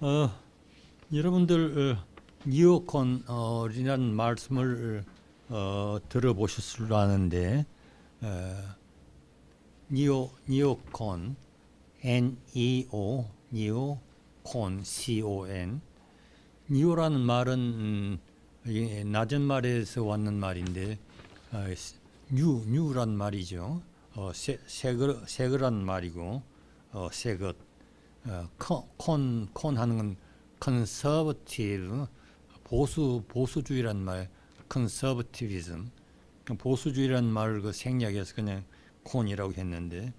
어, 여러분들 어, neocon이라는 말씀을 어, 들어보셨을 아는데 어, 니오 니오콘 N E O 니오콘 C O N 니오라는 말은 음, 이 라틴 말에서 왔는 말인데 어, new new란 말이죠. 어, 새, 새거 새거란 말이고 어, 새것 어, 콘, 콘 하는 건 conservative 보수 보수주의란 말 conservatism 보수주의란 말을 그 생략해서 그냥 콘이라고 했는데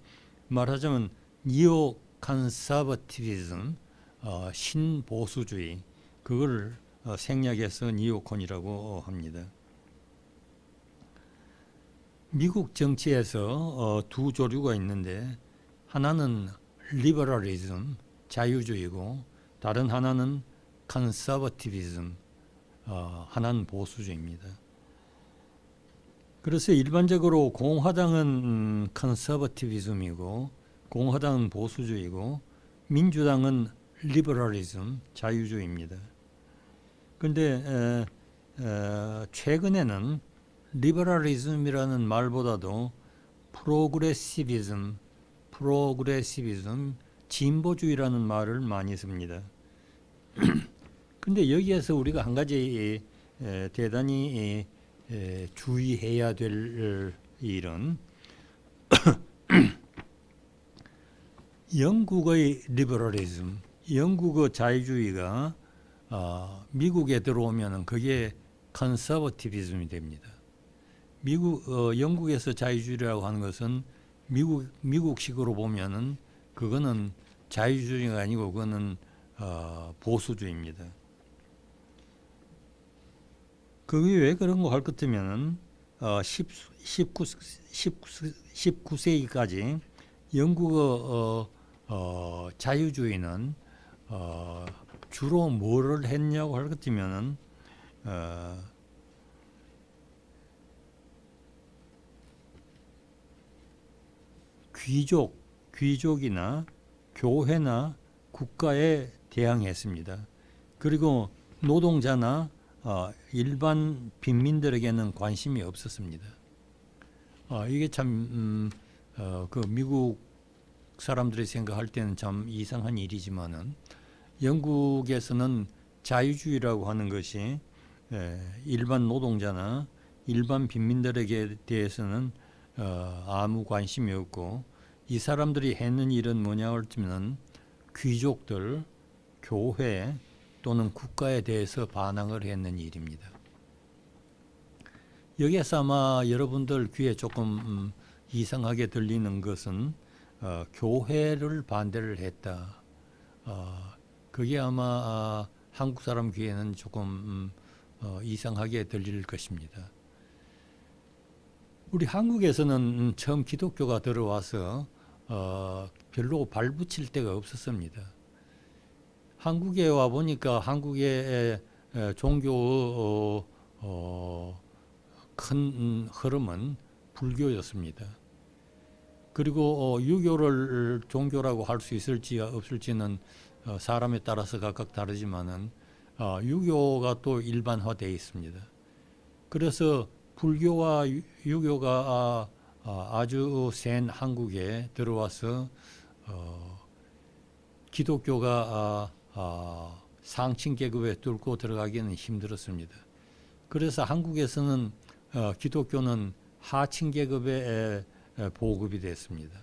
말하자면 니오 컨서버티비즘 어, 신보수주의 그걸 어, 생략해서 니오콘이라고 합니다. 미국 정치에서 어, 두 조류가 있는데 하나는 liberalism 자유주의고 다른 하나는 conservatism 어, 하나는 보수주의입니다. 그래서 일반적으로 공화당은 음, conservatism이고 공화당은 보수주의고 민주당은 liberalism 자유주의입니다. 그런데 최근에는 liberalism이라는 말보다도 progressivism, progressivism, 진보주의라는 말을 많이 씁니다. 근데 여기에서 우리가 한 가지 에, 대단히 에, 주의해야 될 일은 영국의 liberalism, 영국의 자유주의가 어, 미국에 들어오면 그게 컨서버티비즘이 됩니다. 미국 어, 영국에서 자유주의라고 하는 것은 미국 미국식으로 보면은 그거는 자유주의가 아니고 그거는 어, 보수주의입니다. 그게 왜 그런 거할것 같으면은 어, 10, 19, 19, 19 세기까지 영국의 어, 어, 자유주의는 어, 주로 뭐를 했냐고 할것 같으면은 어, 귀족, 귀족이나 교회나 국가에 대항했습니다. 그리고 노동자나 어, 일반 빈민들에게는 관심이 없었습니다. 어, 이게 참, 음, 어, 그 미국 사람들이 생각할 때는 참 이상한 일이지만은 영국에서는 자유주의라고 하는 것이 예, 일반 노동자나 일반 빈민들에게 대해서는 어, 아무 관심이 없고 이 사람들이 했는 일은 뭐냐 하면 귀족들, 교회 또는 국가에 대해서 반항을 했는 일입니다. 여기에서 아마 여러분들 귀에 조금 음, 이상하게 들리는 것은 어, 교회를 반대를 했다. 어, 그게 아마 아, 한국 사람 귀에는 조금 음, 어, 이상하게 들릴 것입니다. 우리 한국에서는 처음 기독교가 들어와서 어, 별로 발붙일 데가 없었습니다. 한국에 와 보니까 한국의 종교 어, 어, 큰 흐름은 불교였습니다. 그리고 어, 유교를 종교라고 할 수 있을지 없을지는 어, 사람에 따라서 각각 다르지만은 어, 유교가 또 일반화되어 있습니다. 그래서 불교와 유교가 아, 주 센 한국에 들어와서 어, 기독교가 아, 상층 계급에 뚫고 들어가기는 힘들었습니다. 그래서 한국에서는 어, 기독교는 하층 계급에 보급이 됐습니다.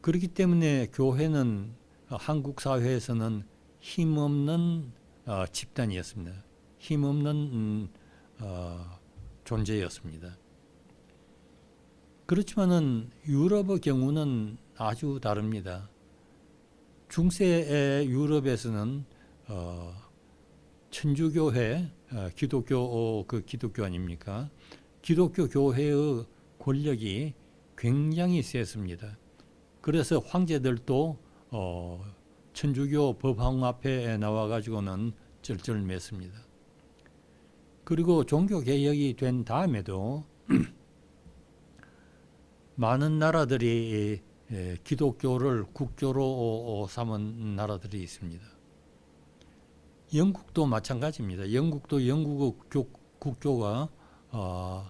그렇기 때문에 교회는 한국 사회에서는 힘없는 어, 집단이었습니다. 힘없는 음, 어, 존재였습니다. 그렇지만은 유럽의 경우는 아주 다릅니다. 중세 유럽에서는 어, 천주교회, 어, 기독교 어, 그 기독교 아닙니까? 기독교 교회의 권력이 굉장히 셌습니다. 그래서 황제들도 어, 천주교 법황 앞에 나와 가지고는 쩔쩔맸습니다. 그리고 종교 개혁이 된 다음에도 많은 나라들이 예, 기독교를 국교로 삼은 나라들이 있습니다. 영국도 마찬가지입니다. 영국도 영국의 교, 국교가 어,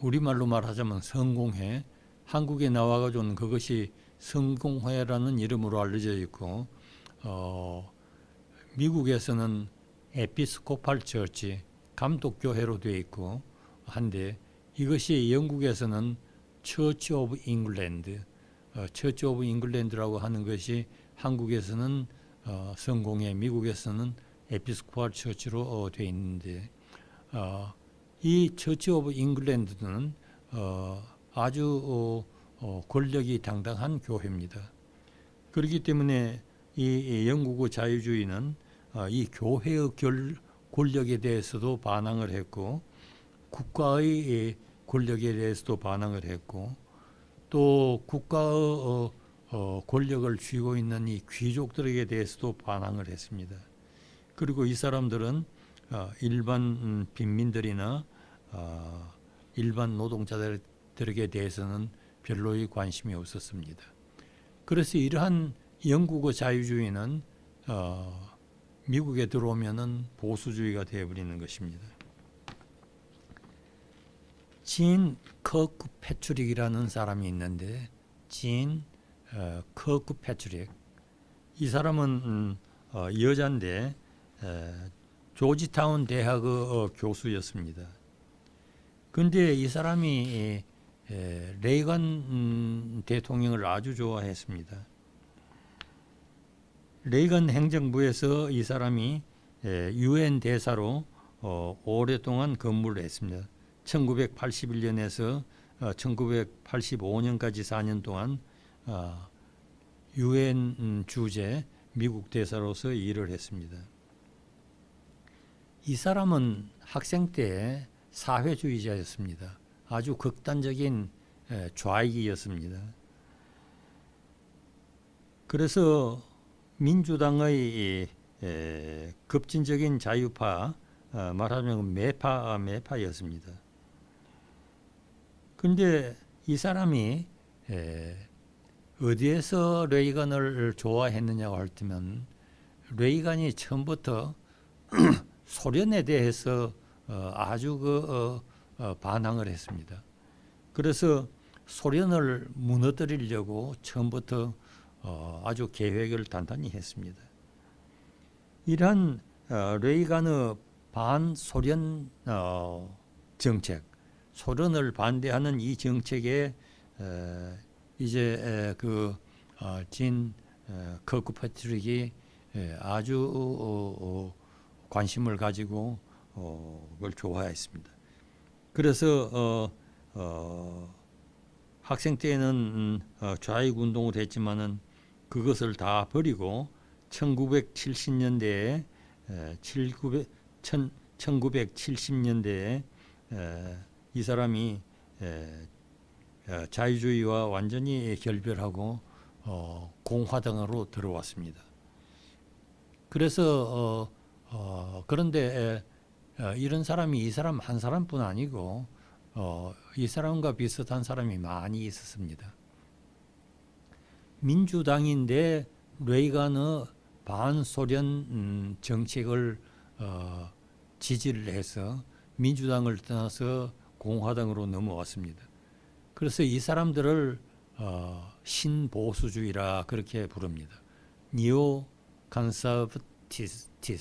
우리말로 말하자면 성공회 한국에 나와가지고는 그것이 성공회라는 이름으로 알려져 있고 어, 미국에서는 Episcopal Church 감독교회로 되어 있고 한데 이것이 영국에서는 Church of England 어, Church of England라고 하는 것이 한국에서는 어, 성공회 미국에서는 Episcopal Church로 어, 되어 있는데 어, 이 Church of England는 어, 아주 어, 어, 권력이 당당한 교회입니다. 그렇기 때문에 이, 이 영국의 자유주의는 어, 이 교회의 결, 권력에 대해서도 반항을 했고 국가의 권력에 대해서도 반항을 했고 또 국가의 어, 어, 권력을 쥐고 있는 이 귀족들에게 대해서도 반항을 했습니다. 그리고 이 사람들은 어, 일반 음, 빈민들이나 어, 일반 노동자들에게 대해서는 별로의 관심이 없었습니다. 그래서 이러한 영국의 자유주의는 어, 미국에 들어오면은 보수주의가 되어버리는 것입니다. 진 커크 패트릭이라는 사람이 있는데 진 어, 커크 패트릭 이 사람은 음, 어, 여자인데 에, 조지타운 대학의 어, 교수였습니다. 근데 이 사람이 에, 레이건 음, 대통령을 아주 좋아했습니다. 레이건 행정부에서 이 사람이 유엔 대사로 어, 오랫동안 근무를 했습니다. 1981년에서 어, 1985년까지 4년 동안 어, 유엔 음, 주재 미국 대사로서 일을 했습니다. 이 사람은 학생 때 사회주의자였습니다. 아주 극단적인 에, 좌익이었습니다. 그래서 민주당의 에, 급진적인 자유파 어, 말하자면 매파 매파였습니다. 근데 이 사람이 에, 어디에서 레이건을 좋아했느냐고 할 때면 레이건이 처음부터 소련에 대해서 어, 아주 그 어, 어, 반항을 했습니다. 그래서 소련을 무너뜨리려고 처음부터 어, 아주 계획을 단단히 했습니다. 이러한 어, 레이간의 반소련 어, 정책, 소련을 반대하는 이 정책에 에, 이제 그진 어, 커크 패트릭이 아주 어, 어, 관심을 가지고 어, 그걸 좋아했습니다. 그래서 어, 어, 학생 때는 음, 어, 좌익 운동을 했지만은 그것을 다 버리고 1970년대에 1900, 1970년대에 이 사람이 어, 자유주의와 완전히 결별하고 어, 공화당으로 들어왔습니다. 그래서 어, 어, 그런데 어, 이런 사람이 이 사람 한 사람뿐 아니고 어, 이 사람과 비슷한 사람이 많이 있었습니다. 민주당인데 레이건의 반소련 음, 정책을 어, 지지를 해서 민주당을 떠나서 공화당으로 넘어왔습니다. 그래서 이 사람들을 어, 신보수주의라 그렇게 부릅니다. neo conservatist,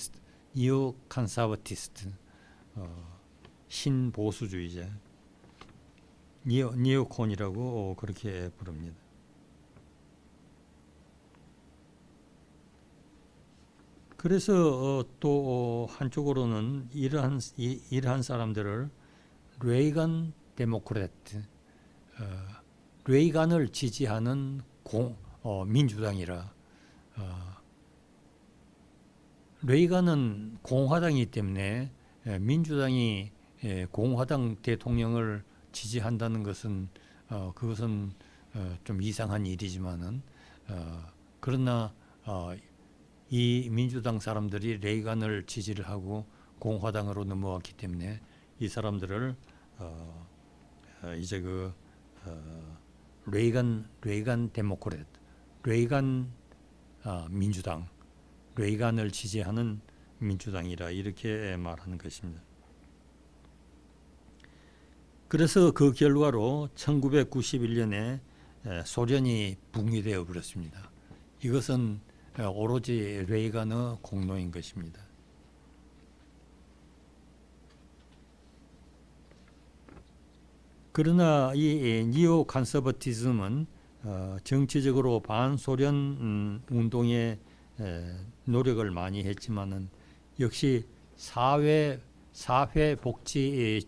neo conservatist, 어, 신보수주의자, 니오 니오콘이라고 그렇게 부릅니다. 그래서 어, 또 어, 한쪽으로는 이러한 이, 이러한 사람들을 레이간 데모크래트, 어, 레이간을 지지하는 공, 어, 민주당이라 어, 레이간은 공화당이기 때문에 예, 민주당이 예, 공화당 대통령을 지지한다는 것은 어, 그것은 어, 좀 이상한 일이지만은 어, 그러나 어, 이 민주당 사람들이 레이간을 지지를 하고 공화당으로 넘어왔기 때문에 이 사람들을 어, 어, 이제 그 어, 레이간 레이간 데모크레트, 레이간 아, 민주당, 레이간을 지지하는 민주당이라 이렇게 말하는 것입니다. 그래서 그 결과로 1991년에 소련이 붕괴되어 버렸습니다. 이것은 오로지 레이간의 공로인 것입니다. 그러나 이 니오 컨서버티즘은 어, 정치적으로 반소련 음, 운동에 노력을 많이 했지만은 역시 사회 사회 복지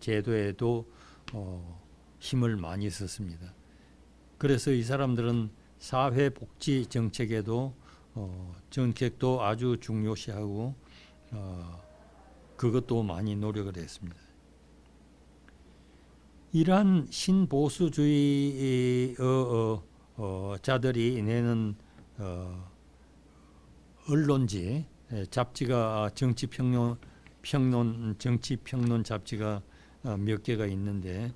제도에도 어, 힘을 많이 썼습니다. 그래서 이 사람들은 사회 복지 정책에도 어, 정책도 아주 중요시하고 어, 그것도 많이 노력을 했습니다. 이러한 신보수주의 어, 어, 자들이 내는 어, 언론지 잡지가 정치평론 평론 정치평론 잡지가 몇 개가 있는데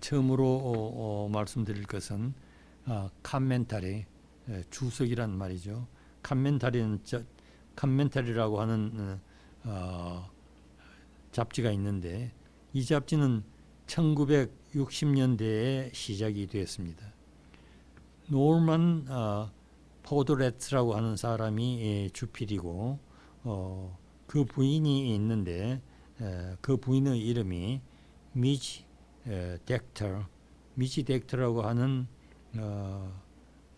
처음으로 말씀드릴 것은 칸멘타리 주석이란 말이죠. 칸멘타리는 칸멘타리라고 하는 잡지가 있는데 이 잡지는 1960년대에 시작이 되었습니다. 노만 어, 포드레츠라고 하는 사람이 예, 주필이고 어, 그 부인이 있는데 에, 그 부인의 이름이 미지 에, 덱터 미지 덱터라고 하는 어,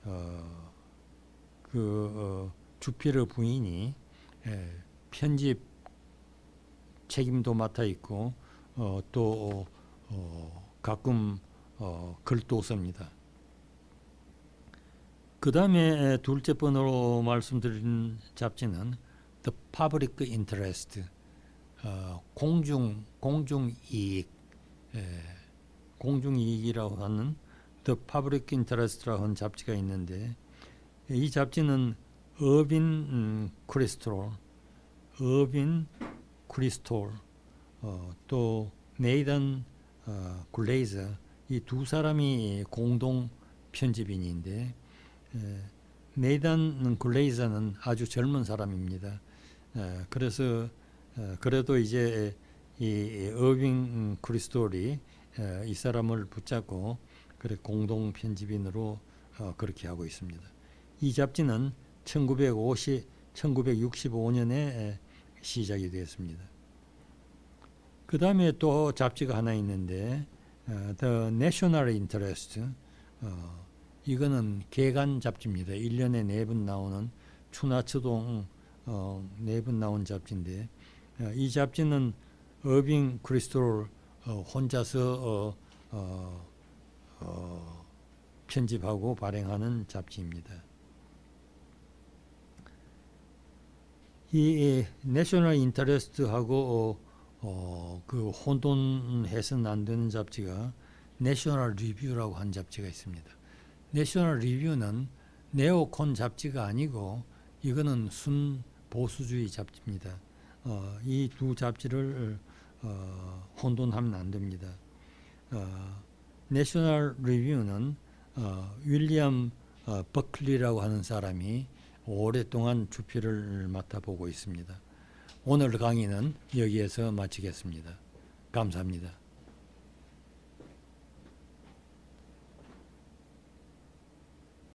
어, 그 어, 주필의 부인이 에, 편집 책임도 맡아 있고 어, 또 어, 가끔 어, 글도 씁니다. 그 다음에 둘째 번으로 말씀드린 잡지는 The Public Interest, 어, 공중 공중 이익, 에, 공중 이익이라고 하는 The Public Interest라고 하는 잡지가 있는데 이 잡지는 어빈 음, 크리스톨, 어빈 크리스톨, 어, 또 네이던 어, 글레이저 이 두 사람이 공동 편집인인데 네이던 글레이저는 아주 젊은 사람입니다. 에, 그래서 에, 그래도 이제 이 어빙 크리스톨이 에, 이 사람을 붙잡고 그래 공동 편집인으로 어, 그렇게 하고 있습니다. 이 잡지는 1950, 1965년에 시작이 되었습니다. 그 다음에 또 잡지가 하나 있는데 어, The National Interest 어, 이거는 개간 잡지입니다. 1년에 4번 나오는 추나츠동 어, 4번 나온 잡지인데 어, 이 잡지는 어빙 크리스톨 어, 혼자서 어, 편집하고 발행하는 잡지입니다. 이 National Interest하고 어, 그 혼돈해서는 안 되는 잡지가 National Review라고 한 잡지가 있습니다. National Review는 네오콘 잡지가 아니고 이거는 순 보수주의 잡지입니다. 어, 이 두 잡지를 어, 혼돈하면 안 됩니다. 어, 내셔널 리뷰는 어, 윌리엄 어, 버클리라고 하는 사람이 오랫동안 주필을 맡아보고 있습니다. 오늘 강의는 여기에서 마치겠습니다. 감사합니다.